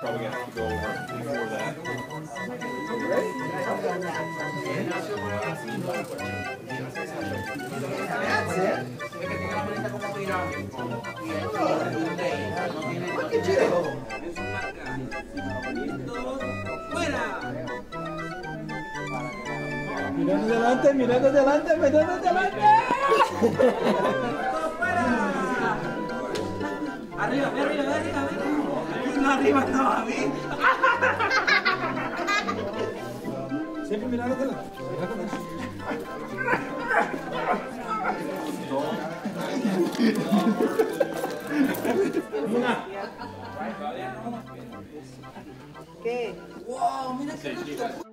Probably gonna have to go over before that. Mirando adelante, mirando adelante, mirando adelante. Arriba, ve arriba, ve arriba, ve. No, arriba no, a mí. Siempre mirando adelante. 누나. 오케이. 와, 어미나 끝났다.